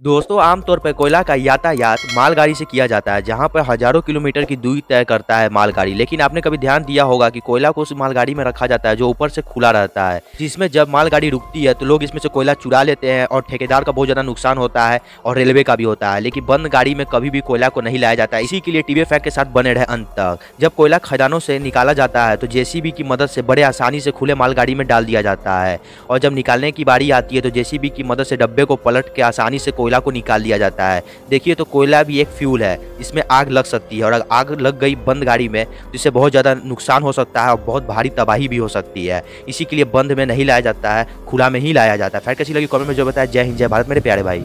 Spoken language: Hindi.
दोस्तों, आमतौर पर कोयला का यातायात मालगाड़ी से किया जाता है, जहाँ पर हज़ारों किलोमीटर की दूरी तय करता है मालगाड़ी। लेकिन आपने कभी ध्यान दिया होगा कि कोयला को उस मालगाड़ी में रखा जाता है जो ऊपर से खुला रहता है, जिसमें जब मालगाड़ी रुकती है तो लोग इसमें से कोयला चुरा लेते हैं और ठेकेदार का बहुत ज़्यादा नुकसान होता है और रेलवे का भी होता है। लेकिन बंद गाड़ी में कभी भी कोयला को नहीं लाया जाता है। इसी के लिए टीवी फैक्ट के साथ बने रहे अंत तक। जब कोयला खदानों से निकाला जाता है तो जेसीबी की मदद से बड़े आसानी से खुले मालगाड़ी में डाल दिया जाता है और जब निकालने की बारी आती है तो जेसीबी की मदद से डब्बे को पलट के आसानी से कोयला को निकाल लिया जाता है। देखिए तो कोयला भी एक फ्यूल है, इसमें आग लग सकती है और आग लग गई बंद गाड़ी में तो इससे बहुत ज़्यादा नुकसान हो सकता है और बहुत भारी तबाही भी हो सकती है। इसी के लिए बंद में नहीं लाया जाता है, खुला में ही लाया जाता है। फैट कैसी लगी कॉमेंट में जो बताया। जय हिंद, जय भारत मेरे प्यारे भाई।